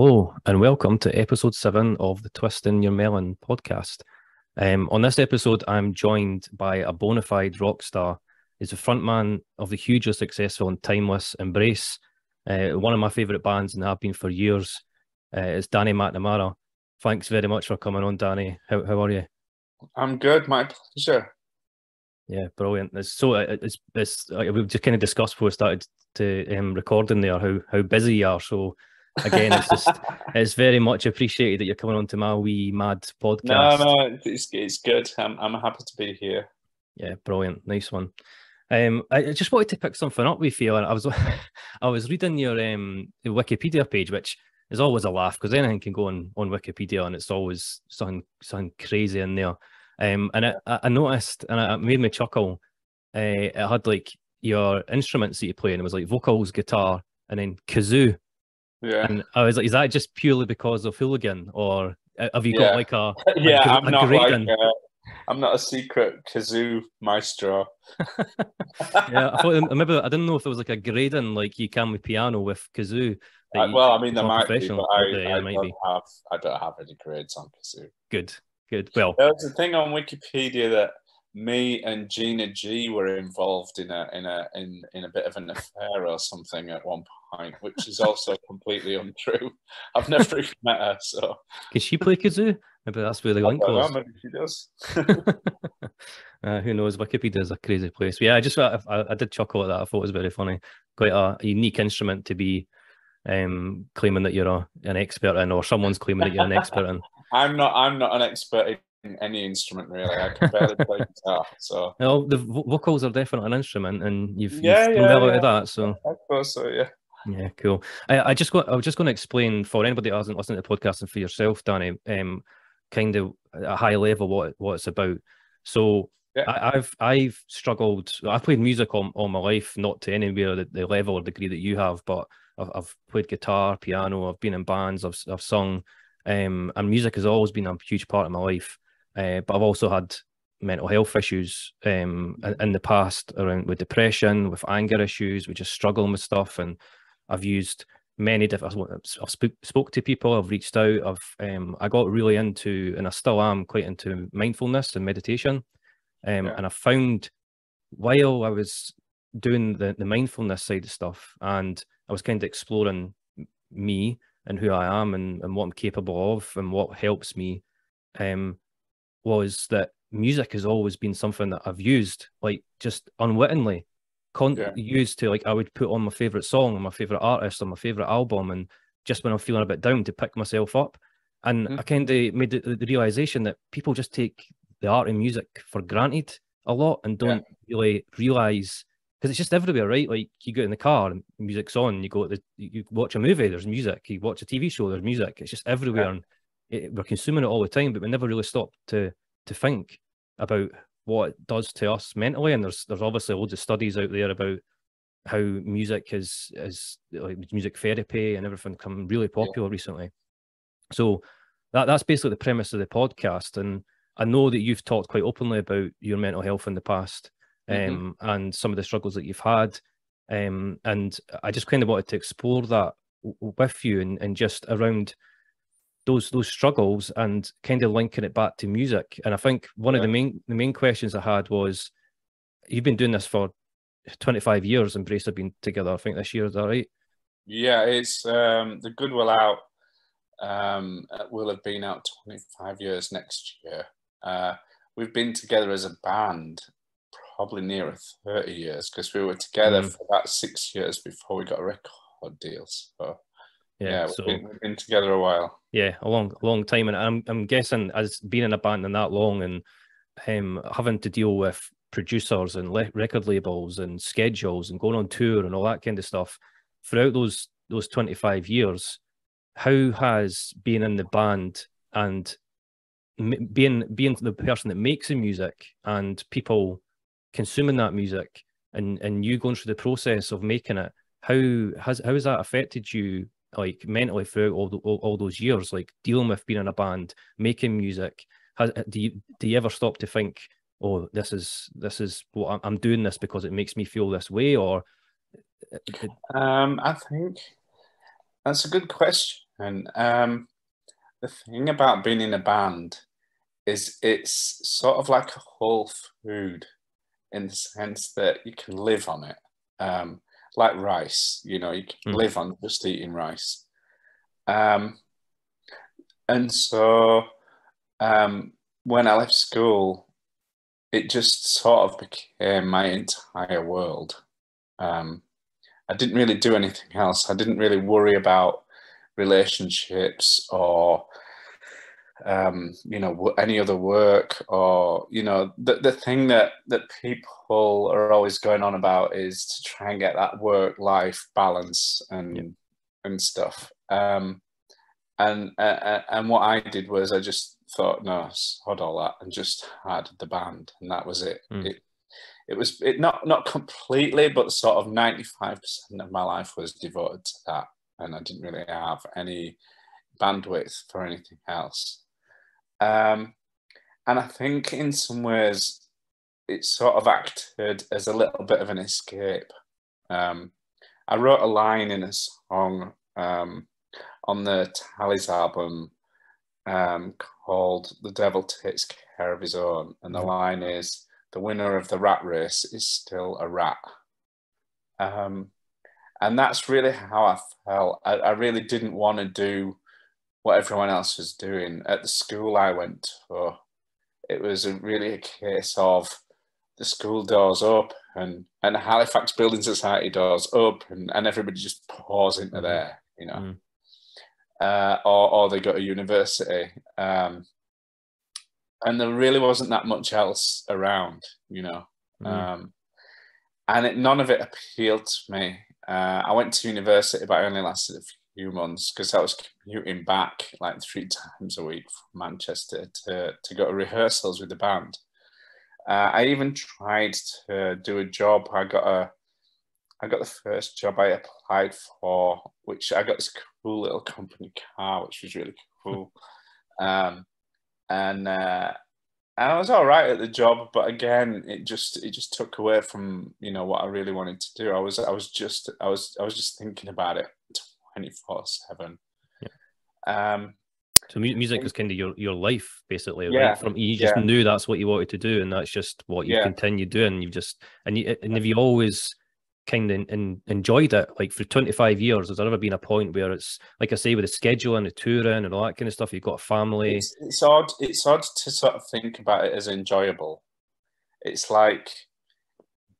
Hello, and welcome to episode seven of the Twisting Your Melon podcast. Um, on this episode, I'm joined by a bona fide rock star. He's the frontman of the hugely successful and timeless Embrace, uh, one of my favourite bands and have been for years. Uh, it's Danny McNamara. Thanks very much for coming on, Danny. How, how are you? I'm good, my pleasure. Yeah, brilliant. It's so it's it's we've just kind of discussed before we started to um, recording there how how busy you are. So again, it's just it's very much appreciated that you're coming on to my wee mad podcast. No, no, it's it's good. I'm I'm happy to be here. Yeah, brilliant, nice one. Um, I just wanted to pick something up with you. I was I was reading your um Wikipedia page, which is always a laugh because anything can go on on Wikipedia and it's always something something crazy in there. Um, and I, I noticed, and it made me chuckle. Uh, it had like your instruments that you play, and it was like vocals, guitar, and then kazoo. Yeah. And I was like, is that just purely because of Hooligan, or uh, have you got like a yeah, a, I'm a not like uh, I'm not a secret kazoo maestro. yeah, I thought I remember I didn't know if there was like a grading like you can with piano with kazoo. Uh, well, I mean, there might be, but I, Okay, yeah, I don't be. have I don't have any grades on kazoo. good, good. Well, There's a thing on Wikipedia that me and Gina G were involved in a in a in, in a bit of an affair or something at one point, which is also completely untrue. I've never even met her, so can she play kazoo? Maybe that's where the link don't know, maybe she does. uh, who knows? Wikipedia is a crazy place. But yeah, I just I, I did chuckle at that. I thought it was very funny. Quite a, unique instrument to be um, claiming that you're a, an expert in, or someone's claiming that you're an expert in. I'm not. I'm not an expert in any instrument really. I can barely play guitar, so Well, the vo- vocals are definitely an instrument, and you've, Yeah, you've yeah, done well out yeah. of that. So I suppose so. Yeah. yeah, cool. I, I just got I was just going to explain for anybody that hasn't listened to the podcast and for yourself, Danny, um, kind of a high level what what it's about. So Yeah. I, I've I've struggled. I've played music all, all my life, not to anywhere the, the level or degree that you have, but I've, I've played guitar, piano. I've been in bands. I've I've sung, um, and music has always been a huge part of my life. Uh, but I've also had mental health issues um, in, the past around with depression, with anger issues, with just struggling with stuff, and I've used many different. I've spoke, spoke to people. I've reached out. I've um, I got really into, and I still am quite into mindfulness and meditation. Um, Yeah. And I found while I was doing the, the mindfulness side of stuff, and I was kind of exploring me and who I am and, and what I'm capable of and what helps me, um, was that music has always been something that I've used, like just unwittingly, con- Yeah. used to like I would put on my favorite song or my favorite artist or my favorite album, and just when I'm feeling a bit down to pick myself up. And Mhm. I kind of made the, the realization that people just take the art of music for granted a lot and don't really realize because it's just everywhere, right? Like you get in the car and music's on, you go to the, you watch a movie, there's music, you watch a TV show, there's music. It's just everywhere, and it, we're consuming it all the time, but we never really stop to to think about what it does to us mentally. And there's there's obviously loads of studies out there about how music is is like music therapy and everything come really popular recently. So that that's basically the premise of the podcast. And I know that you've talked quite openly about your mental health in the past Mhm. um, and some of the struggles that you've had. Um, and I just kind of wanted to explore that w- with you and, and just around those those struggles and kind of linking it back to music. And I think one of the main the main questions I had was, you've been doing this for 25 years, Embrace have been together. I think this year is that right? Yeah, it's um, the Good Will Out um, will have been out 25 years next year. Uh, we've been together as a band probably nearer 30 years because we were together Mm. for about six years before we got a record deal. So yeah, we've, so been, we've been together a while. yeah, a long, long time, and I'm, I'm guessing as being in a band in that long and um, having to deal with producers and le- record labels and schedules and going on tour and all that kind of stuff throughout those those 25 years. How has being in the band and m- being being the person that makes the music and people consuming that music and and you going through the process of making it how has how has that affected you like mentally throughout all, the, all, all those years like dealing with being in a band making music has, do you do you ever stop to think oh this is this is what I'm, doing this because it makes me feel this way or Um, I think that's a good question. And um, the thing about being in a band is it's sort of like a whole food in the sense that you can live on it. Um, like rice, you know, you can mm. live on just eating rice. Um, and so um, when I left school, it just sort of became my entire world. Um, I didn't really do anything else. I didn't really worry about relationships or um, you know any other work or you know the, the thing that that people are always going on about is to try and get that work life balance and yeah. and stuff um, and uh, and what I did was I just thought no sod all that and just had the band and that was it mm. it it was it not not completely but sort of 95% of my life was devoted to that and I didn't really have any bandwidth for anything else um, and I think in some ways it sort of acted as a little bit of an escape. Um, I wrote a line in a song um, on the Tallies album um, called The Devil Takes Care of His Own. And the line is The winner of the rat race is still a rat. Um, and that's really how I felt. I, I really didn't want to do what everyone else was doing. At the school I went to, it was a, really a case of the school doors up and, and the Halifax Building Society doors up and, and everybody just pours into mm-hmm. there, you know. Mm. Uh, or, or they go to university. Um, and there really wasn't that much else around, you know. Mm. Um, and it, none of it appealed to me. Uh, I went to university, but I only lasted a few months because I was commuting back like three times a week from Manchester to, to go to rehearsals with the band. Uh, I even tried to do a job. I got a I got the first job I applied for, which I got this cool little company car, which was really cool. Um, and uh, and I was all right at the job, but again, it just it just took away from you know what I really wanted to do. I was I was just I was I was just thinking about it 24 7. Um, so music was kind of your, your life, basically. Yeah, right? From you just yeah. knew that's what you wanted to do, and that's just what you yeah. continue doing. You just and you and have you always kind of in, enjoyed it? Like for twenty five years, has there ever been a point where it's like I say with the schedule and the touring and all that kind of stuff? You've got a family. It's, it's odd. It's odd to sort of think about it as enjoyable. It's like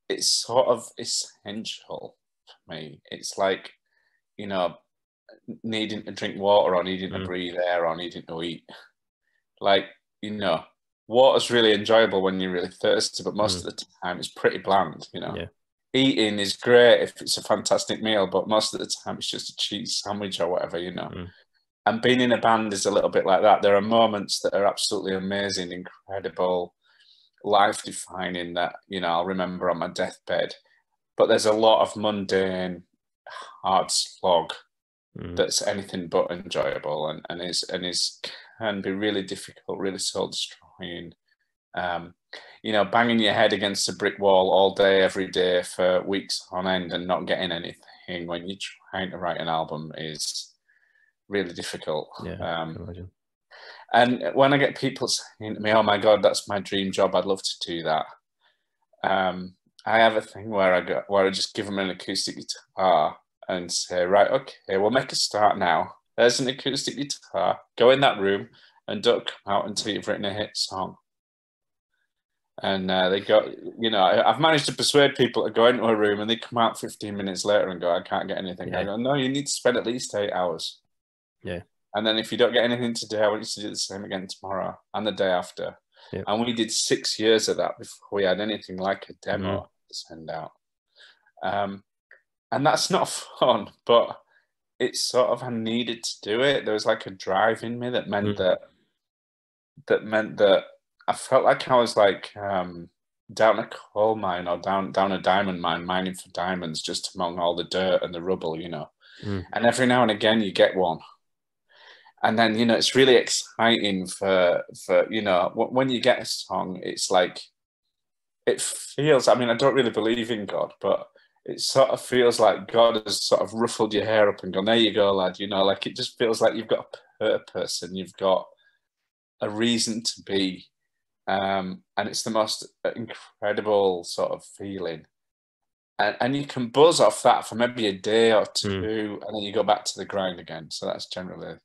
it's sort of essential for me. It's like you know needing to drink water or needing mm. to breathe air or needing to eat. Like, you know, water's really enjoyable when you're really thirsty, but most mm. of the time it's pretty bland, you know. Yeah. Eating is great if it's a fantastic meal, but most of the time it's just a cheese sandwich or whatever, you know. Mm. And being in a band is a little bit like that. There are moments that are absolutely amazing, incredible, life defining that, you know, I'll remember on my deathbed. But there's a lot of mundane, hard slog mm. that's anything but enjoyable and, and is and is can be really difficult, really soul destroying. Um, you know, banging your head against a brick wall all day, every day for weeks on end and not getting anything when you're trying to write an album is really difficult. Yeah, um, and when I get people saying to me, "Oh my God, that's my dream job. I'd love to do that," um, I have a thing where I go, where I just give them an acoustic guitar and say, right, okay, we'll make a start now. There's an acoustic guitar. Go in that room and don't come out until you've written a hit song. And uh, they go, you know, I've managed to persuade people to go into a room and they come out 15 minutes later and go, I can't get anything. Yeah. I go, no, you need to spend at least eight hours. Yeah. And then if you don't get anything today, I want you to do the same again tomorrow and the day after. Yeah. And we did six years of that before we had anything like a demo mm-hmm. to send out. Um, and that's not fun, but it's sort of I needed to do it. There was like a drive in me that meant mm. that that meant that I felt like I was like um, down a coal mine or down down a diamond mine, mining for diamonds, just among all the dirt and the rubble, you know. Mm. And every now and again, you get one, and then you know it's really exciting for for you know when you get a song, it's like it feels. I mean, I don't really believe in God, but it sort of feels like God has sort of ruffled your hair up and gone, there you go, lad. You know, like it just feels like you've got a purpose and you've got a reason to be. Um, and it's the most incredible sort of feeling. And, and you can buzz off that for maybe a day or two, mm. and then you go back to the grind again. So that's generally,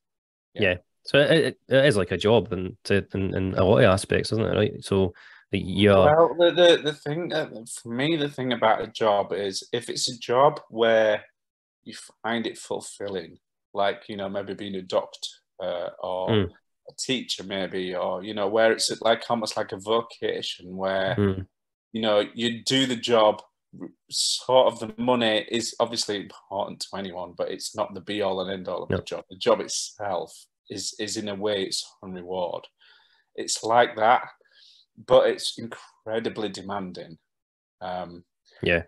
yeah. yeah. So it, it is like a job, and in, in, in a lot of aspects, isn't it? Right. So yeah. Well, the, the, the thing for me, the thing about a job is if it's a job where you find it fulfilling, like you know maybe being a doctor uh, or mm. a teacher, maybe, or you know where it's like almost like a vocation where mm. you know you do the job. Sort of the money is obviously important to anyone, but it's not the be all and end all of the job. The job itself is is in a way its own reward. It's like that but it's incredibly demanding. Um, yeah.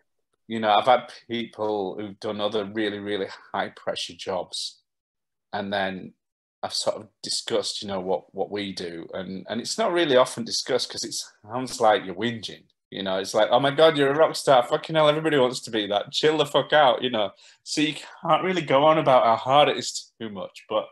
You know, I've had people who've done other really, really high pressure jobs, and then I've sort of discussed, you know, what what we do, and and it's not really often discussed because it sounds like you're whinging. You know, it's like, oh my god, you're a rock star. Fucking hell, everybody wants to be that. Chill the fuck out. You know, so you can't really go on about how hard it is too much, but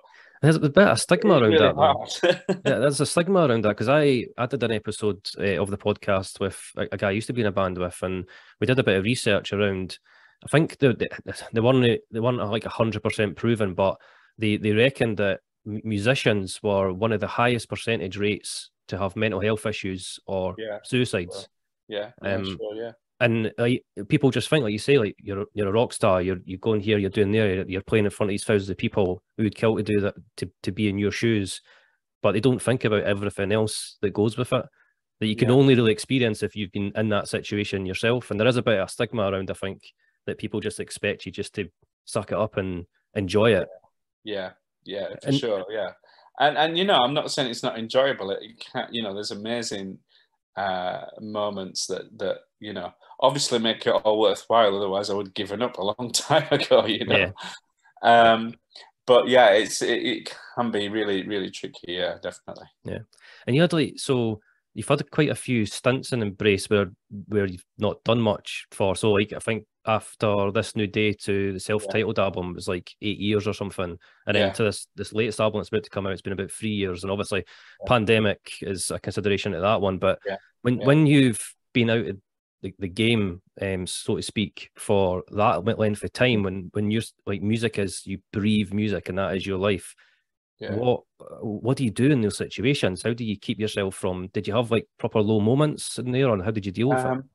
there's a bit of stigma around really that. yeah, there's a stigma around that because I I did an episode uh, of the podcast with a, a, guy I used to be in a band with, and we did a bit of research around. I think the the, the one they weren't like hundred percent proven, but they they reckoned that musicians were one of the highest percentage rates to have mental health issues or yeah, suicides. Yeah, um, sure, yeah and like people just think, like you say, like you're you're a rock star. You're you going here, you're doing there, you're playing in front of these thousands of people who would kill to do that to, to be in your shoes, but they don't think about everything else that goes with it. That you can yeah. only really experience if you've been in that situation yourself. And there is a bit of stigma around, I think, that people just expect you just to suck it up and enjoy it. Yeah, yeah, for and, sure. Yeah, and and you know, I'm not saying it's not enjoyable. It, it can't, you know, there's amazing uh, moments that that you know obviously make it all worthwhile. Otherwise, I would have given up a long time ago. You know. Yeah. Um, but yeah, it's it, it, can be really really tricky. Yeah, definitely. Yeah, and you had like so you've had quite a few stints in Embrace where where you've not done much for. So like I think after this new day to the self-titled yeah. album was like eight years or something, and yeah. then to this this latest album that's about to come out, it's been about three years, and obviously yeah. pandemic is a consideration to that one. But when when you've been out of the, the game, um, so to speak, for that length of time, when when you're like music is you breathe music and that is your life. What what do you do in those situations? How do you keep yourself from? Did you have like proper low moments in there, and how did you deal with um, it?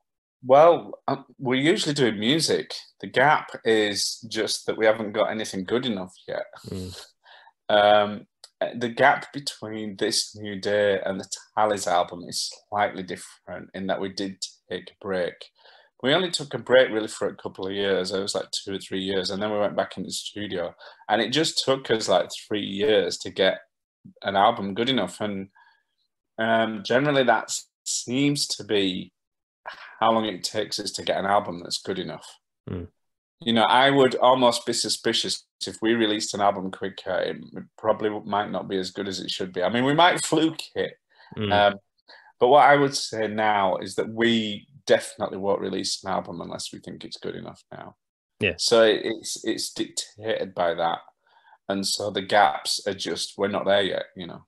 Well, um, we're usually doing music. The gap is just that we haven't got anything good enough yet. Mm. Um, the gap between this new day and the Tallies album is slightly different in that we did take a break we only took a break really for a couple of years. It was like two or three years, and then we went back in the studio. And it just took us like three years to get an album good enough. And um, generally, that seems to be how long it takes us to get an album that's good enough. Mm. You know, I would almost be suspicious if we released an album quicker. It probably might not be as good as it should be. I mean, we might fluke it. Mm. Um, but what I would say now is that we definitely won't release an album unless we think it's good enough now. Yeah. So it's it's dictated by that, and so the gaps are just we're not there yet, you know.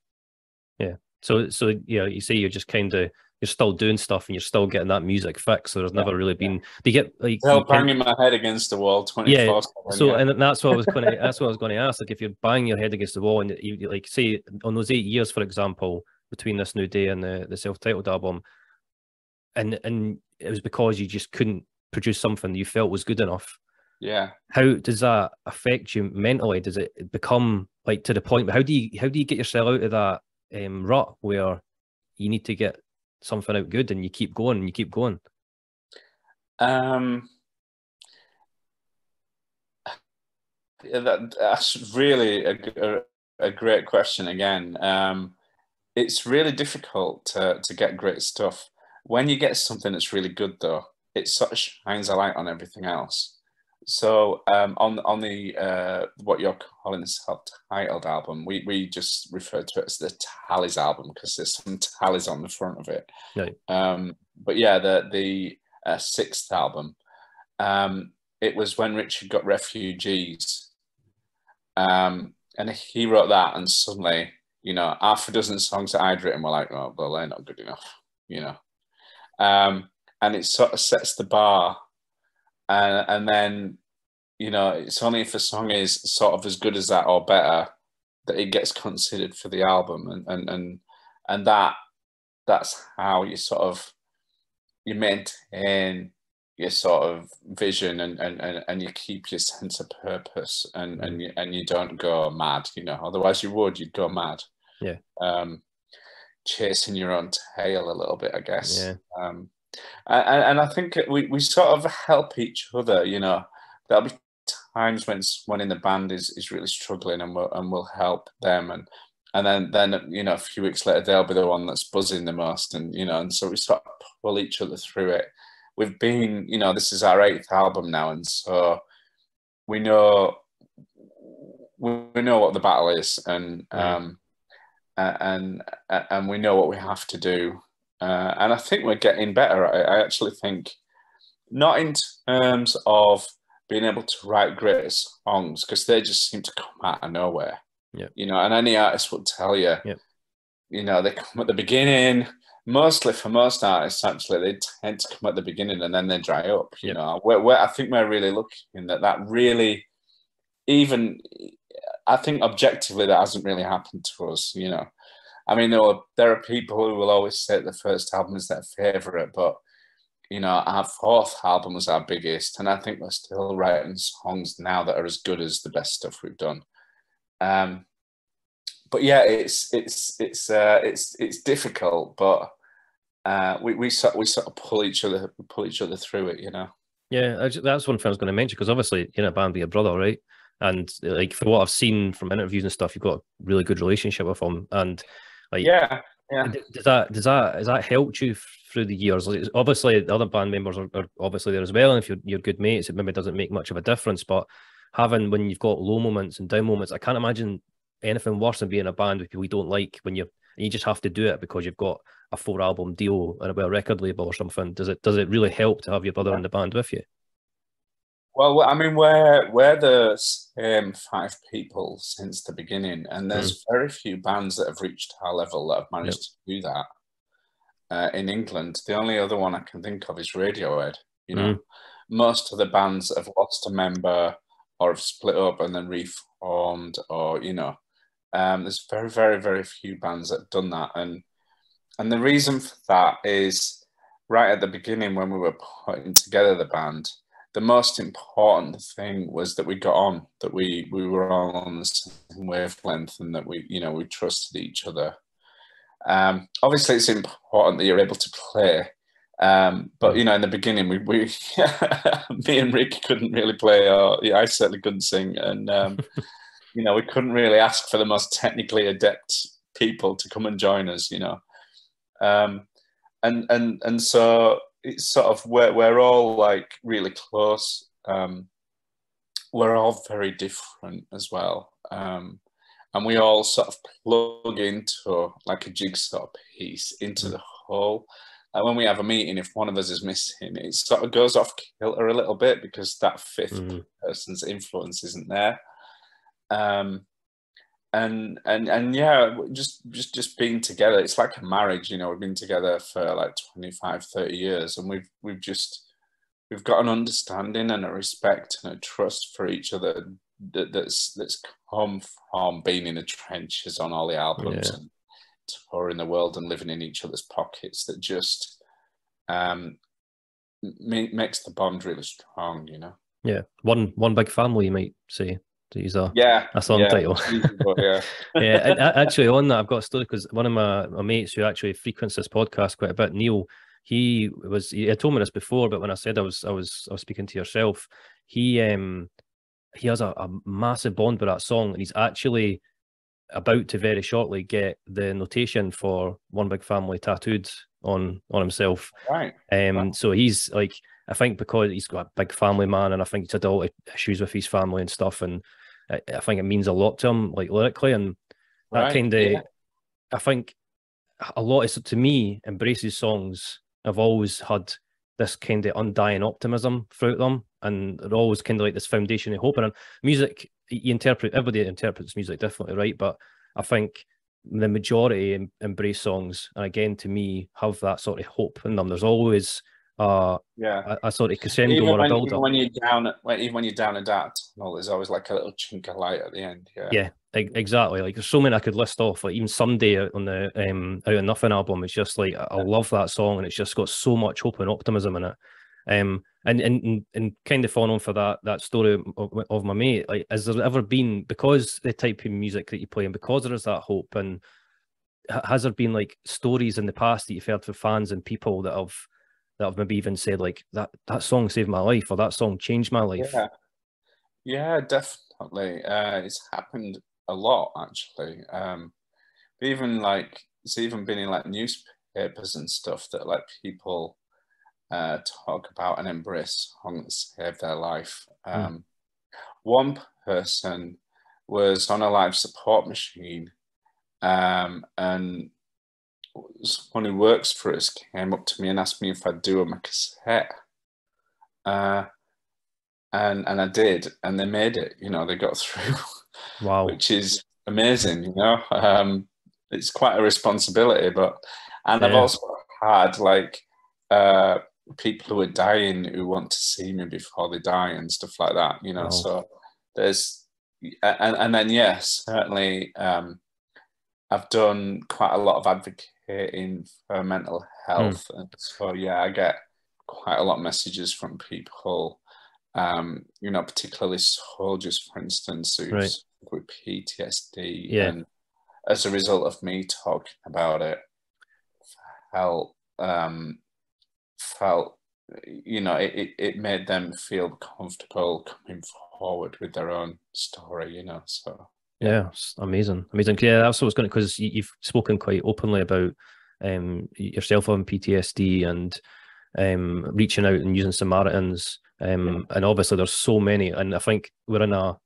Yeah. So so yeah, you say you're just kind of you're still doing stuff and you're still getting that music fixed. So there's yeah, never really been. Yeah. Do you get like still banging my head against the wall twenty? Yeah. So and that's what I was going to that's what I was going to ask. Like if you're banging your head against the wall and you like say on those eight years, for example, between this new day and the the self titled album, and and it was because you just couldn't produce something you felt was good enough. Yeah. How does that affect you mentally? Does it become like to the point? How do you how do you get yourself out of that um, rut where you need to get something out good and you keep going and you keep going? Um. That, that's really a, a, a, great question again. Um, it's really difficult to, to get great stuff when you get something that's really good, though, it sort of shines a light on everything else. So um, on on the uh, what you're calling the self-titled album, we we just refer to it as the Tallies album because there's some tallies on the front of it. Right. Um, but yeah, the the uh, sixth album, um, it was when Richard got refugees, um, and he wrote that, and suddenly, you know, half a dozen songs that I'd written were like, oh, well, they're not good enough, you know, um, and it sort of sets the bar, and and then, you know, it's only if a song is sort of as good as that or better that it gets considered for the album, and and and and that that's how you sort of you maintain your sort of vision and, and, and, and you keep your sense of purpose and, and, you, and you don't go mad, you know, otherwise you would, you'd go mad. Yeah. Um, chasing your own tail a little bit, I guess. Yeah. Um, and, and I think we, we sort of help each other, you know, there'll be times when someone in the band is, is really struggling and we'll, and we'll help them. And, and then, then, you know, a few weeks later, they'll be the one that's buzzing the most. And, you know, and so we sort of pull each other through it we've been, you know, this is our eighth album now, and so we know we know what the battle is, and um, and and we know what we have to do, uh, and I think we're getting better. I, I actually think, not in terms of being able to write great songs because they just seem to come out of nowhere. Yeah. You know, and any artist will tell you, yeah. you know, they come at the beginning, mostly for most artists, actually, they tend to come at the beginning and then they dry up. You know, we're, we're, I think we're really looking that that really, even, I think objectively that hasn't really happened to us. You know, I mean, there are there are people who will always say the first album is their favorite, but you know, our fourth album was our biggest, and I think we're still writing songs now that are as good as the best stuff we've done. Um, but yeah, it's it's it's uh, it's it's difficult, but uh, we we sort we sort of pull each other pull each other through it, you know. Yeah, that's one thing I was going to mention because obviously you're in a band with your brother, right? And like for what I've seen from interviews and stuff, you've got a really good relationship with him, and like yeah, yeah. Does that does that has that helped you through the years? Like, obviously, the other band members are, are, obviously there as well, and if you're you're good mates, it maybe doesn't make much of a difference. But having when you've got low moments and down moments, I can't imagine anything worse than being in a band with people you don't like when you you just have to do it because you've got a four album deal and a record label or something. Does it does it really help to have your brother in the band with you? Well, I mean, we're we're the same five people since the beginning, and there's mm. very few bands that have reached our level that have managed yep. to do that. Uh, in England, the only other one I can think of is Radiohead. You know, mm. most of the bands have lost a member or have split up and then reformed, or you know, um, there's very, very, very few bands that have done that, and and the reason for that is right at the beginning when we were putting together the band, the most important thing was that we got on, that we we were all on the same wavelength, and that we you know we trusted each other. Um, obviously, it's important that you're able to play. Um, but you know, in the beginning, we, we me and Rick couldn't really play, or yeah, I certainly couldn't sing, and um, you know, we couldn't really ask for the most technically adept people to come and join us, you know. Um, and and and so it's sort of we're we're all like really close. Um, we're all very different as well, um, and we all sort of plug into like a jigsaw piece into mm. the whole. And when we have a meeting, if one of us is missing, it sort of goes off kilter a little bit because that 5th mm-hmm. person's influence isn't there um, and and and yeah just just just being together it's like a marriage you know we've been together for like 25 30 years and we've we've just we've got an understanding and a respect and a trust for each other that, that's that's come from being in the trenches on all the albums yeah. and touring the world and living in each other's pockets that just um makes the bond really strong you know? Yeah. One one big family you might say to use a yeah a song yeah, title. yeah, yeah. And actually, on that, I've got a story because one of my, my mates who actually frequents this podcast quite a bit, Neil, he was he had told me this before, but when I said I was I was I was speaking to yourself, he um he has a, a massive bond with that song, and he's actually about to very shortly get the notation for One Big Family tattooed on on himself. Right. Um. Wow. So he's like, I think because he's got a big family man, and I think he's had all issues with his family and stuff, and I, I think it means a lot to him, like lyrically, and that right. kind of. Yeah. I think a lot is to me. Embrace's songs I've always had this kind of undying optimism throughout them, and they're always kind of like this foundation of hope. And music, you interpret everybody interprets music differently, right? But I think the majority embrace songs, and again, to me, have that sort of hope in them. There's always uh, yeah, a, a sort of crescendo even or a when, build even when you're down, when, even when you're down a dark tunnel, there's always like a little chink of light at the end. Yeah, Yeah, e- exactly. Like there's so many I could list off. Like even someday on the um out of nothing album, it's just like I love that song, and it's just got so much hope and optimism in it. Um, and and and, and kind of following on for that that story of, of my mate. Like, has there ever been because the type of music that you play, and because there is that hope, and has there been like stories in the past that you've heard from fans and people that have that have maybe even said like that that song saved my life or that song changed my life? Yeah, yeah, definitely. Uh, it's happened a lot actually. Um, even like it's even been in like newspapers and stuff that like people uh, talk about and embrace songs that saved their life. Um, One person was on a life support machine, um, and someone who works for us came up to me and asked me if I'd do a cassette. Uh, and and I did, and they made it. You know, they got through, Wow. which is amazing. You know, um, it's quite a responsibility, but and I've also had like uh, people who are dying who want to see me before they die and stuff like that. You know, Wow. so there's and and then yes, certainly. Um, I've done quite a lot of advocating for mental health, and so yeah, I get quite a lot of messages from people, um, you know, particularly soldiers, for instance, who Right. with PTSD, Yeah. and as a result of me talking about it, felt um, felt you know it, it, it made them feel comfortable coming forward with their own story, you know, so. Yeah, it's amazing, amazing. Yeah, that's what I was going to because you, you've spoken quite openly about um yourself on PTSD and um reaching out and using Samaritans. Um, and obviously there's so many, and I think we're in a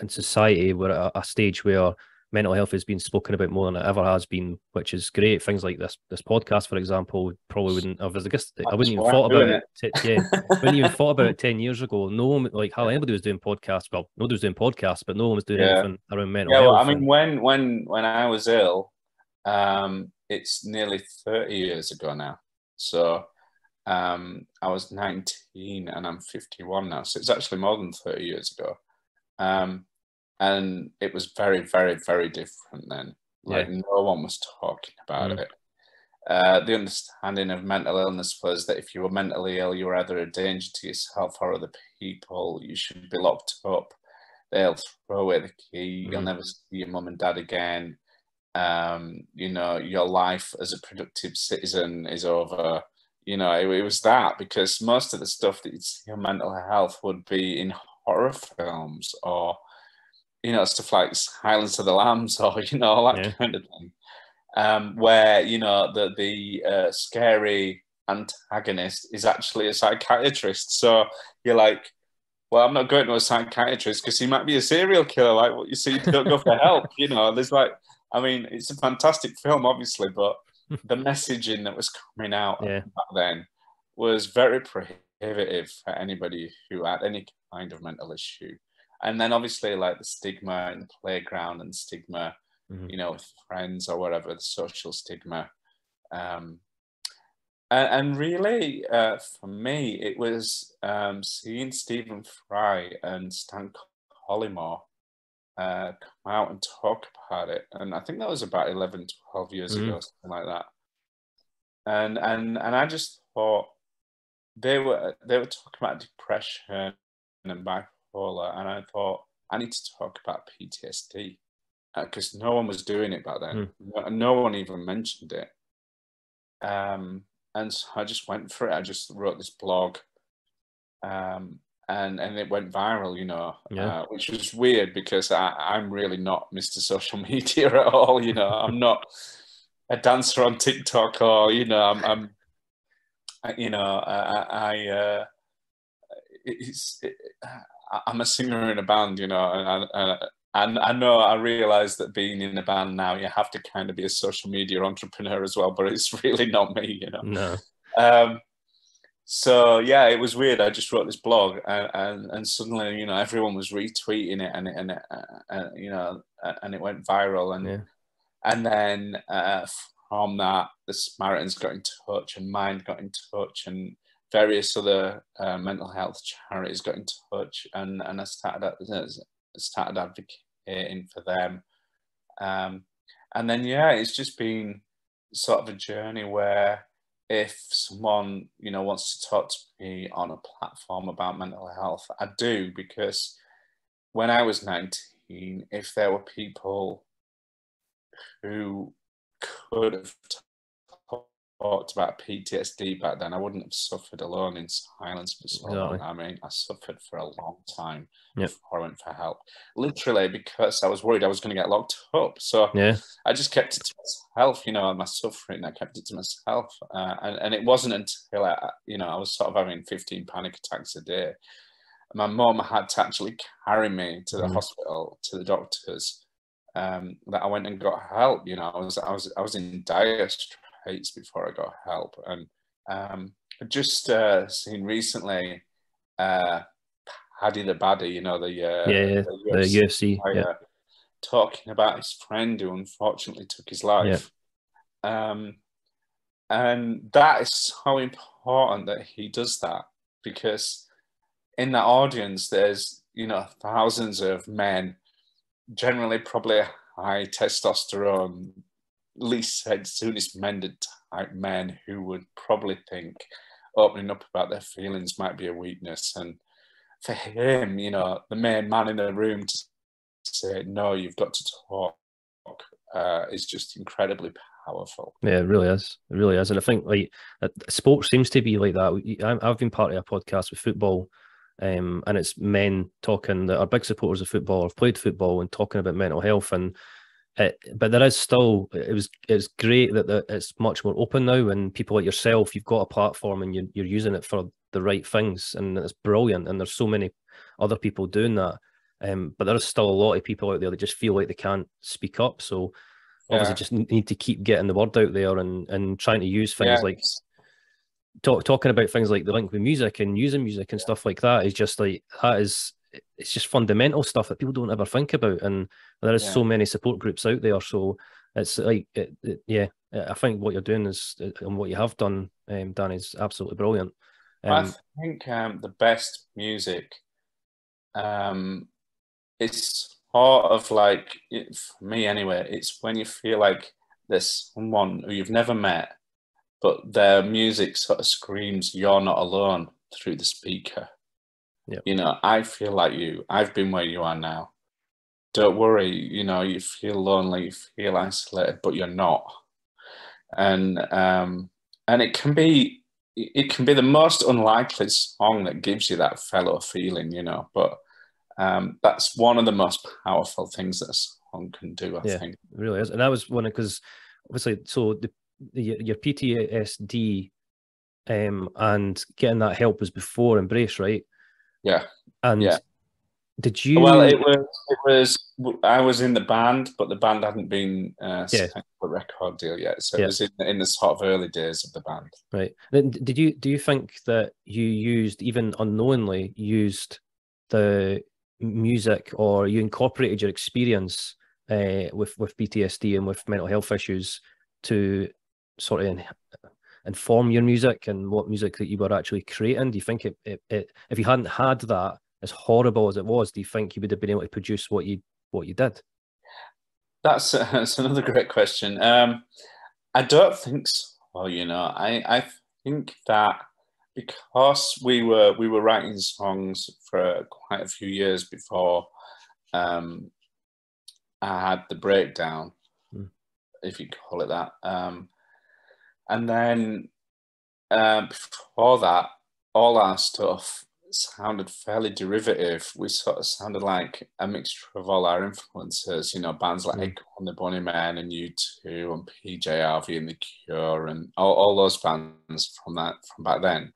in society we're at a, a stage where mental health has been spoken about more than it ever has been, which is great. Things like this this podcast, for example, probably wouldn't have. I guess I wouldn't even thought about it. t- yeah, wouldn't even thought about it 10 years ago. No one, like, how anybody was doing podcasts. Well, nobody was doing podcasts, but no one was doing Yeah. anything around mental Yeah, well, health. I and- mean, when when when I was ill, um, it's nearly thirty years ago now. So um, I was nineteen, and I'm fifty-one now. So it's actually more than thirty years ago. Um, and it was very, very, very different then. Like no one was talking about Mm. it. Uh, the understanding of mental illness was that if you were mentally ill, you were either a danger to yourself or other people. You should be locked up. They'll throw away the key. You'll Mm. never see your mum and dad again. Um, you know, your life as a productive citizen is over. You know, it, it was that because most of the stuff that you'd see on mental health would be in horror films or, you know, stuff like Silence of the Lambs or, you know, all that Yeah. kind of thing um, where you know the the uh, scary antagonist is actually a psychiatrist. So you're like, well, I'm not going to a psychiatrist because he might be a serial killer. Like what you see, don't go for help. You know, there's like, I mean, it's a fantastic film, obviously, but the messaging that was coming out Yeah. back then was very prohibitive for anybody who had any kind of mental issue. And then obviously, like the stigma in the playground and stigma Mhm. you know, with friends or whatever, the social stigma. Um, and, and really, uh, for me, it was um, seeing Stephen Fry and Stan Collymore uh, come out and talk about it. And I think that was about 11, 12 years ago, something like that. And, and, and I just thought they were, they were talking about depression and bipolar. And I thought, I need to talk about PTSD because no one was doing it back then. No, no one even mentioned it. Um, and so I just went for it. I just wrote this blog, um, and and it went viral. You know, Yeah. uh, which was weird because I, I'm really not Mr. Social Media at all. You know, I'm not a dancer on TikTok or you know, I'm, I'm you know, I, I, I uh, it's, it, I- I'm a singer in a band, you know, and, and, and I know I realize that being in a band now, you have to kind of be a social media entrepreneur as well, but it's really not me, you know. No. Um, so yeah, it was weird. I just wrote this blog, and and, and suddenly, you know, everyone was retweeting it, and it, and, it, uh, you know, and it went viral, and Yeah. and then uh, from that, the Samaritans got in touch, and Mind got in touch, and various other uh, mental health charities got in touch, and and I started uh, started advocating for them, um, and then yeah, it's just been sort of a journey where if someone you know wants to talk to me on a platform about mental health, I do because when I was 19, if there were people who could have talked about PTSD back then, I wouldn't have suffered alone in silence for so long. Exactly. I mean, I suffered for a long time Yep. before I went for help. Literally because I was worried I was going to get locked up. So Yeah. I just kept it to myself, you know, my suffering. I kept it to myself, uh, and and it wasn't until I, you know, I was sort of having fifteen panic attacks a day. My mom had to actually carry me to the Mhm. hospital to the doctors. Um, that I went and got help. You know, I was I was I was in dire straits before I got help, and um, I just uh, seen recently uh, Paddy the Baddy. You know the uh, Yeah, yeah, the The UFC UFC. Yeah. talking about his friend who unfortunately took his life. Um, and that is so important that he does that because in that audience, there's, you know, thousands of men, generally probably high testosterone, least said, soonest mended type men who would probably think opening up about their feelings might be a weakness. And for him, you know, the main man in the room to say, no, you've got to talk, uh, is just incredibly powerful. Yeah, it really is. It really is. And I think like uh, sports seems to be like that. I've been part of a podcast with football, um, and it's men talking that are big supporters of football, have played football, and talking about mental health. And it, but there is still it was it's great that the, it's much more open now, and people like yourself, you've got a platform and you're you're using it for the right things, and it's brilliant. And there's so many other people doing that. Um, but there is still a lot of people out there that just feel like they can't speak up. So obviously Yeah. just need to keep getting the word out there and and trying to use things Yeah. like talk, talking about things like the link with music and using music and stuff like that is just like that is it's just fundamental stuff that people don't ever think about and there is Yeah. so many support groups out there so it's like it, it- yeah i think what you're doing is and what you have done um danny is absolutely brilliant I um, think um, the best music um, it's part of like, it, for me anyway, it's when you feel like there's someone who you've never met, but their music sort of screams, you're not alone through the speaker. Yep. You know, I feel like you, I've been where you are now. Don't worry, you know, you feel lonely, you feel isolated, but you're not. And um, and it can be it can be the most unlikely song that gives you that fellow feeling, you know. But um, that's one of the most powerful things that a song can do. I Yeah. think. It really is. And that was one because obviously, so the, the your your PTSD um, and getting that help was before Embrace, right? Yeah. And Yeah. did you? Well, it was it was I was in the band, but the band hadn't been uh, Yeah. a record deal yet, so Yeah. it was in, in the sort of early days of the band. right. Then did you? Do you think that you used even unknowingly used the music, or you incorporated your experience uh, with with PTSD and with mental health issues to sort of inform your music and what music that you were actually creating? Do you think it, it, it if you hadn't had that, as horrible as it was, do you think you would have been able to produce what you what you did? That's, that's another great question. Um, I don't think so. You know, I I think that because we were we were writing songs for quite a few years before um, I had the breakdown, Mm. if you call it that, um, and then um, before that, all our stuff sounded fairly derivative. We sort of sounded like a mixture of all our influences, you know, bands like Mm. And the Bunnymen and U2 and PJ Harvey and The Cure and all, all those bands from that from back then.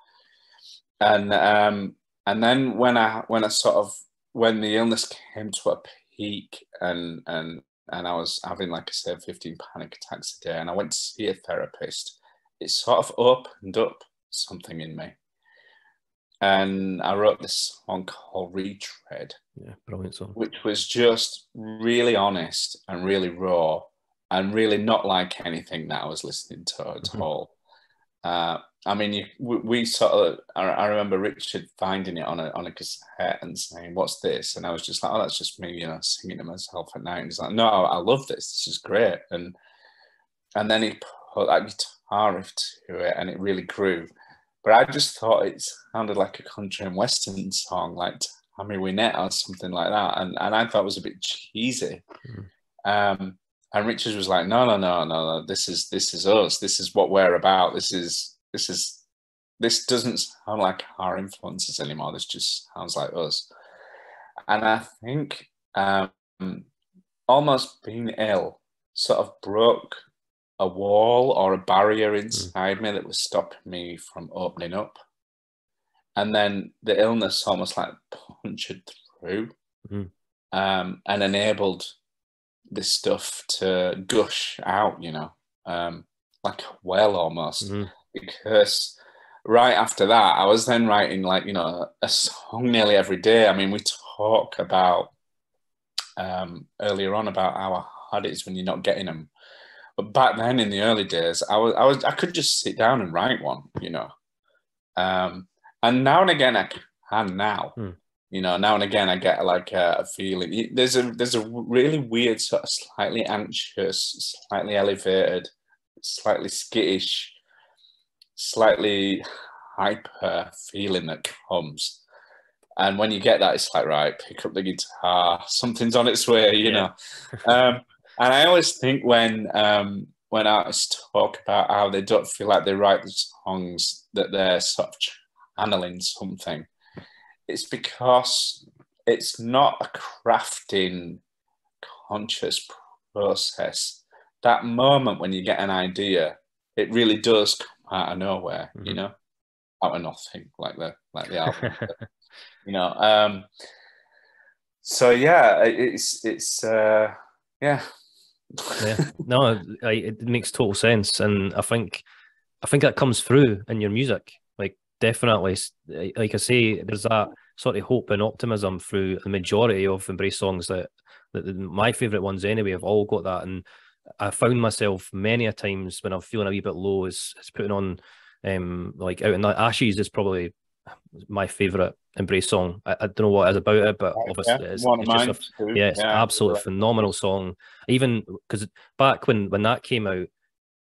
And um, and then when I when I sort of when the illness came to a peak and and and I was having like I said 15 panic attacks a day and I went to see a therapist, it sort of opened up something in me and I wrote this song called Retread. Yeah, brilliant song. Which was just really honest and really raw and really not like anything that I was listening to at mm-hmm. all. Uh, I mean, you, we, we, sort of. I, I, remember Richard finding it on a on a cassette and saying, "What's this?" And I was just like, "Oh, that's just me, you know, singing to myself at night." And he's like, "No, I, love this. This is great." And and then he put that guitar riff to it, and it really grew. But I just thought it sounded like a country and western song, like Tammy Wynette or something like that, and and I thought it was a bit cheesy. Mm. Um, and Richard was like, "No, no, no, no, no. This is this is us. This is what we're about. This is this is this doesn't sound like our influences anymore. This just sounds like us." And I think um, almost being ill sort of broke a wall or a barrier hmm. inside mm. me that was stopping me from opening up. And then the illness almost like punched through mm. um, and enabled this stuff to gush out, you know, um, like a well almost. Mm. Because right after that, I was then writing like, you know, a song nearly every day. I mean, we talk about um, earlier on about how hard it is when you're not getting them but back then, in the early days, I was I was I could just sit down and write one, you know. Um, and now and again, I can now. Hmm. You know, now and again, I get like a, a, feeling. There's a there's a really weird sort of slightly anxious, slightly elevated, slightly skittish, slightly hyper feeling that comes. And when you get that, it's like right, pick up the guitar. Something's on its way, you yeah. know. Um, and I always think when um, when artists talk about how they don't feel like they write the songs that they're sort of channeling something, it's because it's not a crafting conscious process. That moment when you get an idea, it really does come out of nowhere, mm-hmm. you know, out of nothing, like the like the album. you know. Um, so yeah, it's it's uh, yeah, yeah, no, I, it makes total sense, and I think I think that comes through in your music. Like definitely, like I say, there's that sort of hope and optimism through the majority of embrace songs that, that my favorite ones anyway have all got that, and I found myself many a times when I'm feeling a wee bit low is, is putting on um like out in the ashes is probably my favorite Embrace song. I, I, don't know what it is about it, but obviously yeah, it's, it's just a, yeah, it's yeah, absolutely phenomenal song. Even because back when when that came out,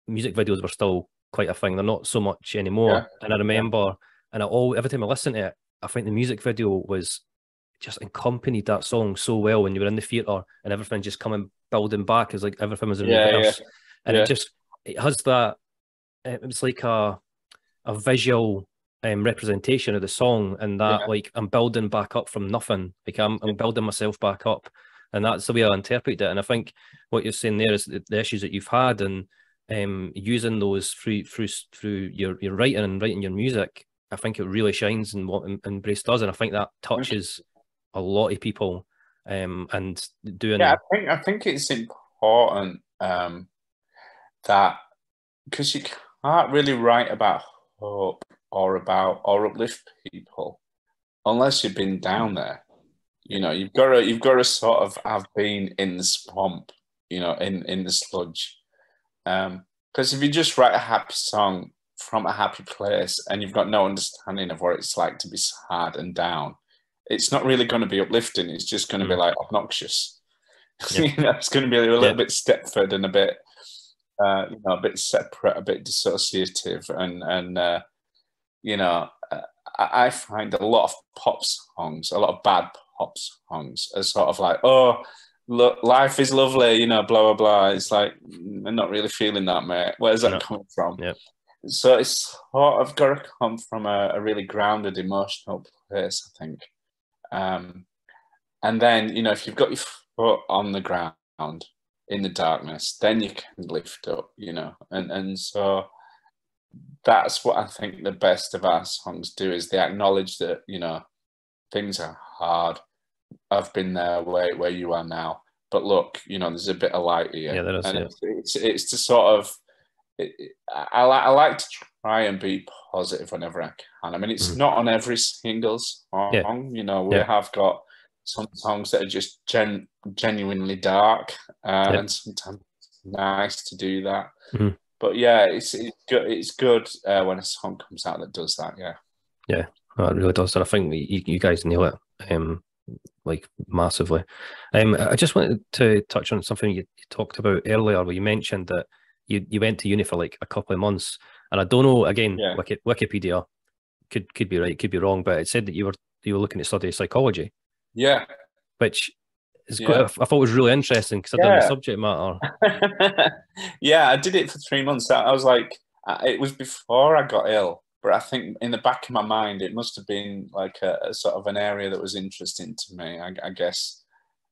music videos were still quite a thing. They're not so much anymore. Yeah. And I remember, and I all every time I listen to it, I think the music video was just accompanied that song so well when you were in the theater and everything just coming building back is like everything was in reverse, and it just it has that. It's like a a visual um, representation of the song and that yeah. like I'm building back up from nothing. Like I'm, I'm building myself back up. And that's the way I interpret it. And I think what you're saying there is the, the issues that you've had and um, using those through through through your, your writing and writing your music, I think it really shines in what Embrace does. And I think that touches a lot of people um, and doing Yeah, I think I think it's important um, that because you can't really write about hope or about or uplift people unless you've been down there. You know, you've got to you've got to sort of have been in the swamp, you know, in in the sludge. Um, because if you just write a happy song from a happy place and you've got no understanding of what it's like to be sad and down, it's not really going to be uplifting. It's just going to be mm. like obnoxious. Yeah. you know, it's going to be a little yeah. bit Stepford and a bit, uh, you know, a bit separate, a bit dissociative, and and uh, you know, uh, I find a lot of pop songs, a lot of bad pop songs, are sort of like, oh, look, life is lovely, you know, blah blah blah. It's like I'm not really feeling that, mate. Where's that no. coming from? Yep. So it's sort of got to come from a, a really grounded emotional place, I think. Um, and then you know, if you've got your foot on the ground in the darkness, then you can lift up, you know, and and so that's what I think the best of our songs do is they acknowledge that you know things are hard. I've been there where where you are now, but look, you know, there's a bit of light here. Yeah, that is. And it's, it's, it's to sort of, it, I, I like to try and be positive whenever I can. I mean, it's Mhm. not on every single song. Yeah. You know, we Yeah. have got some songs that are just gen- genuinely dark, uh, Yeah. and sometimes it's nice to do that. Mhm. But yeah, it's it's good. It's good uh, when a song comes out that does that. Yeah. Oh, it really does, and I think you, you guys nail it, um, like massively. Um, I I just wanted to touch on something you, you talked about earlier, where you mentioned that you, you went to uni for like a couple of months, and I don't know. Again, Yeah. Wiki, Wikipedia could could be right, could be wrong, but it said that you were you were looking to study psychology, Yeah. which is Yeah. quite, I thought was really interesting because I done the subject matter. yeah, I did it for three months. I I was like, it was before I got ill, but I think in the back of my mind, it must have been like a, a sort of an area that was interesting to me. I, I guess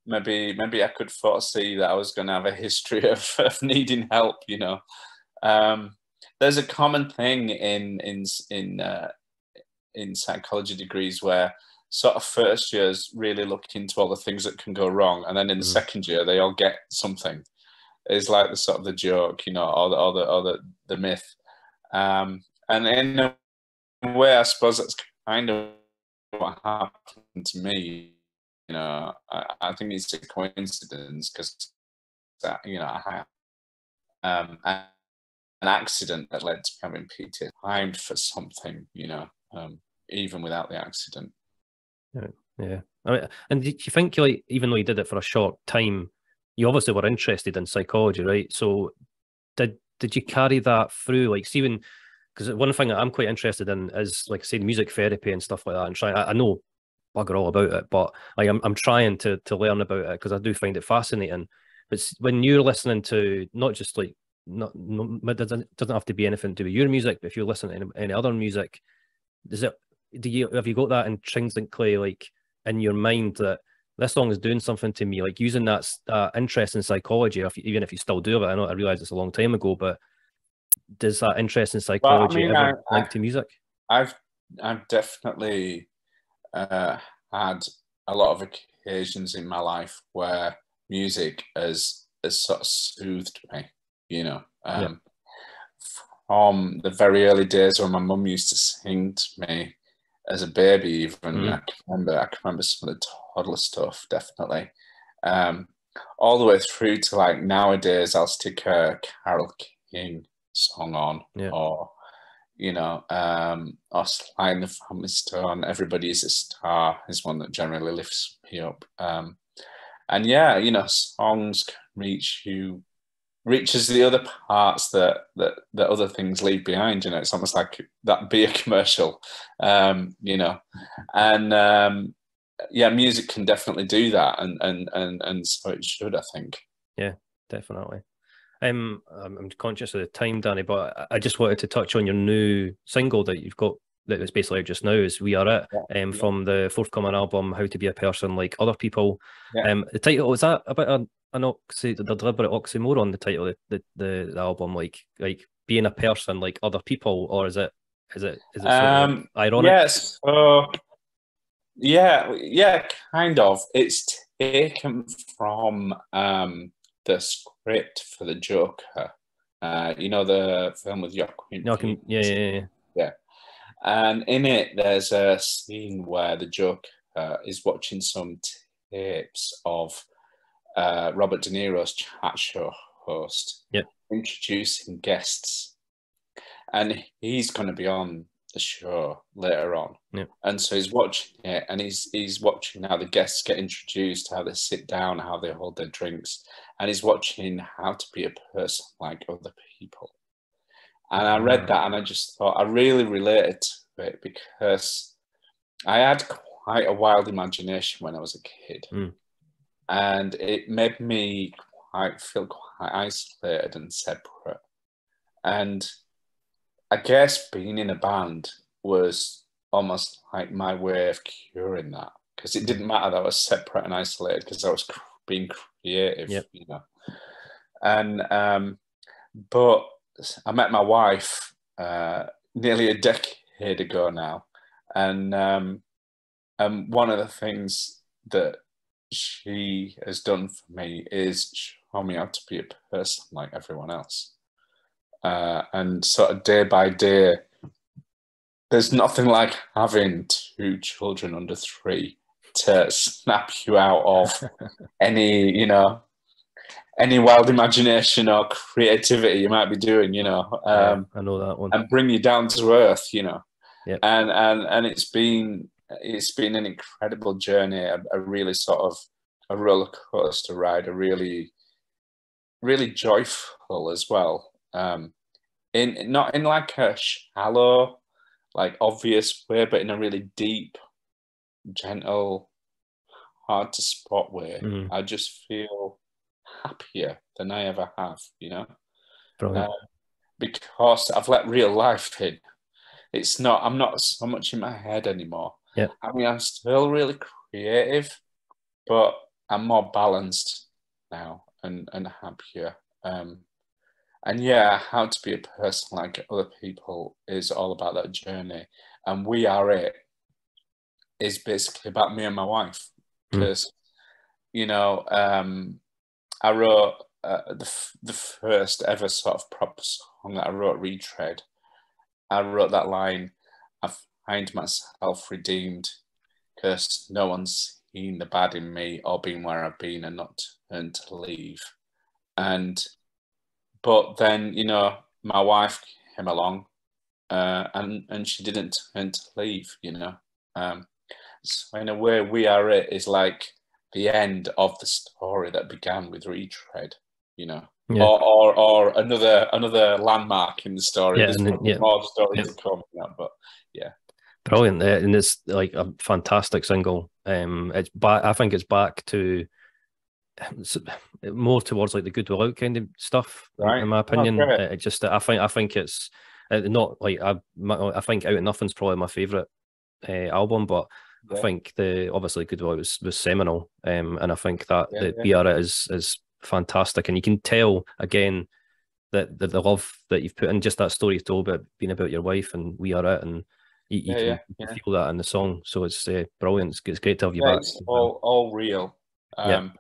maybe maybe I could foresee that I was going to have a history of, of needing help. You know, um, there's a common thing in in in uh, in psychology degrees where sort of first years really look into all the things that can go wrong, and then in the Mhm. second year they all get something. Is like the sort of the joke, you know, or the or the or the, the myth. Um, and in a way, I suppose that's kind of what happened to me. You know, I, I think it's a coincidence because that you know I had um, an accident that led to having PTSD, timed for something. You know, um, even without the accident. Yeah, I mean, and did you think like even though you did it for a short time, you obviously were interested in psychology, right? So did did you carry that through? Like, see when because one thing that I'm quite interested in is like said, music therapy and stuff like that. And trying, I, I know bugger all about it, but like I'm I'm trying to to learn about it because I do find it fascinating. But when you're listening to not just like not, no, it doesn't doesn't have to be anything to do with your music, but if you listen to any, any other music, does it do you have you got that intrinsically like in your mind that this song is doing something to me, like using that uh, interest in psychology, if, you- even if you still do it. I know I realize it's a long time ago, but does that interest in psychology mean, ever I- link I- to music? I've I've definitely uh, had a lot of occasions in my life where music has has sort of soothed me. You know, Yeah. um, from the very early days when my mum used to sing to me as a baby. Even Mm. I can remember, I can remember some of the toddler stuff definitely. Um, all the way through to like nowadays, I'll stick a Carole King song on, Yeah. or you know, um, or Sly and the Family Stone, Everybody's a Star is one that generally lifts me up. Um, and yeah, you know, songs can reach you, reaches the other parts that, that, that other things leave behind. You know, it's almost like that beer commercial, um, you know, and um, yeah, music can definitely do that. And, and, and, and so it should, I think. Yeah, definitely. Um, I'm I'm conscious of the time, Danny, but I- just wanted to touch on your new single that you've got that is basically out just now is We Are It, um, Yeah. from the forthcoming album How to Be a Person Like Other People. Yeah. Um, the title is that about an, an oxy, the deliberate oxymoron, the title of the, the, the album, like like being a person like other people, or is it is it is it sort of Um, ironic? Yes. So, yeah, yeah, kind of. It's taken from um, the script for the Joker. Uh, you know the film with Joaquin. I can, yeah, yeah, yeah, And in it, there's a scene where the Joker is watching some tapes of uh, Robert De Niro's chat show host Yep. introducing guests. And he's going to be on the show later on. Yep. And so he's watching it and he's he's watching how the guests get introduced, how they sit down, how they hold their drinks. And he's watching how to be a person like other people. And I read Mm. that and I just thought I really related to it because I had quite a wild imagination when I was a kid. Mm. And it made me quite feel quite isolated and separate. And I guess being in a band was almost like my way of curing that because it didn't matter that I was separate and isolated because I was cr- being creative, Yep. you know. And um, but I met my wife uh, nearly a decade ago now, and um, and one of the things that she has done for me is show me how to be a person like everyone else. uh, and sort of day by day, there's nothing like having two children under three to snap you out of any, you know, any wild imagination or creativity you might be doing, you know. Um, yeah, I know that one. And bring you down to earth, you know. Yep. And and and it's been it's been an incredible journey, a, a really sort of a roller coaster ride, a really really joyful as well. Um, in not in like a shallow, like obvious way, but in a really deep, gentle, hard to spot way. Mm. I just feel happier than I ever have, you know, uh, because I've let real life in. It's not. I'm not so much in my head anymore. Yeah. I mean, I'm still really creative, but I'm more balanced now and and happier. Um, and yeah, how to be a person like other people is all about that journey. And we are it is basically about me and my wife because mm. you know um, I wrote uh, the f- the first ever sort of proper song that I wrote, Retread. I wrote that line. I find myself redeemed because no one's seen the bad in me or been where I've been and not turned to leave. And but then you know my wife came along, uh, and and she didn't turn to leave. You know, um, so in a way, we are it is like the end of the story that began with retread. You know, yeah. or, or or another another landmark in the story. Yeah, There's and, yeah. more stories yeah. to come. But yeah. Brilliant, uh, and it's like a fantastic single. Um, it's back. I think it's back to more towards like the Good Will Out kind of stuff, right. in my opinion. Oh, it just, I think, I think it's not like I, I think Out of Nothing's probably my favorite uh, album, but yeah. I think the obviously Good Goodwill was was seminal, um, and I think that yeah, the yeah. BR is is fantastic, and you can tell again that the, the love that you've put in just that story you told about being about your wife and we are it, and you, you yeah, can feel that in the song. So it's uh, brilliant. It's, it's, great to have you yeah, back. It's all all real. Um,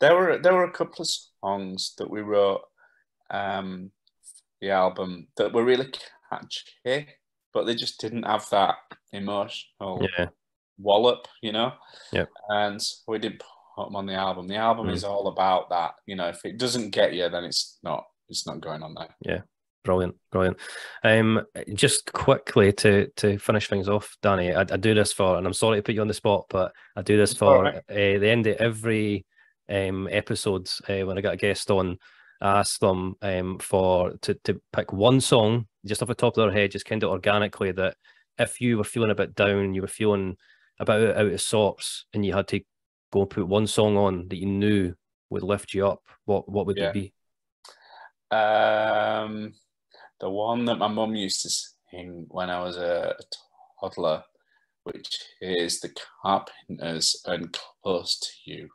there were there were a couple of songs that we wrote um, the album that were really catchy, but they just didn't have that emotional yeah. wallop, you know. Yeah. And we didn't put them on the album. The album Mm. is all about that. You know, if it doesn't get you, then it's not it's not going on there. Yeah. Brilliant, brilliant. Um, just quickly to to finish things off, Danny, I, I do this for, and I'm sorry to put you on the spot, but I do this for right. uh, the end of every um episode uh, when I got a guest on. I ask them um for to to pick one song just off the top of their head, just kind of organically that if you were feeling a bit down, you were feeling a bit out of sorts, and you had to go and put one song on that you knew would lift you up, what what would Yeah. it be? Um, the one that my mum used to sing when I was a, a toddler, which is the Carpenters and Close to You.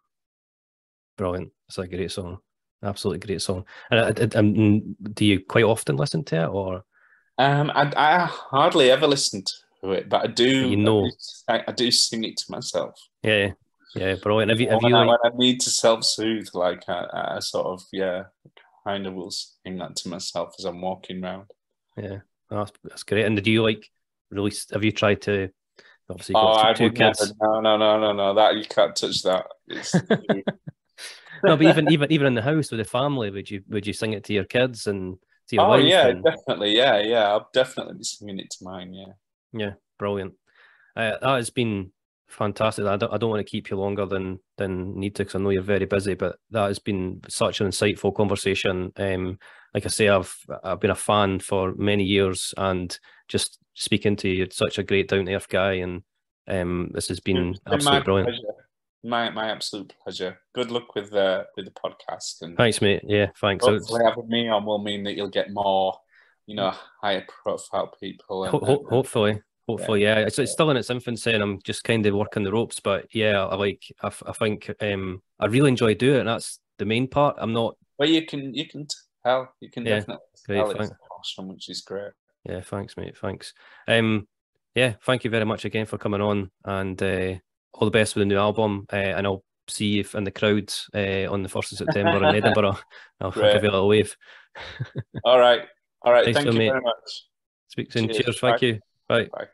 Brilliant. It's a great song. Absolutely great song. And uh, uh, um, do you quite often listen to it, or Um, I, I hardly ever listen to it, but I do. You know. I do, I, I do sing it to myself. yeah, yeah, brilliant. Have you have when, you I, like, when I need to self-soothe, like I, I sort of yeah, kind of will sing that to myself as I'm walking around. yeah, that's, that's great. And did you like release? Have you tried to? Obviously, Oh, I two kids. never. No, no, no, no, no. That you can't touch that. No, but even even even in the house with the family, would you would you sing it to your kids and to your oh wife? yeah, and- definitely. Yeah, yeah. I'll definitely be singing it to mine. Yeah. Yeah, brilliant. Uh, that has been fantastic. I don't, I don't want to keep you longer than than need to because I know you're very busy. But that has been such an insightful conversation. Um, like I say, I've I've been a fan for many years, and just speaking to you, such a great down to earth guy, and um, this has been It's been absolutely my brilliant. pleasure. My my absolute pleasure. Good luck with the with the podcast and Thanks, mate. Yeah, thanks. Hopefully having me on will mean that you'll get more, you know, higher profile people. Ho- hopefully, hopefully, yeah. It's, it's still in its infancy, and I'm just kind of working the ropes. But yeah, I like. I, I think um, I really enjoy doing it. And that's the main part. I'm not. well, you can you can tell you can Yeah, definitely great, tell it's thank- a passion, which is great. Yeah, thanks, mate. Thanks. Um, yeah, thank you very much again for coming on, and uh, all the best with the new album. Uh, and I'll see you in the crowd uh, on the first of September in Edinburgh. I'll, Great. give you a little wave. All right, All right. Thanks thank you mate. very much. Speak soon. Cheers. Cheers. Thank you. Bye. Bye.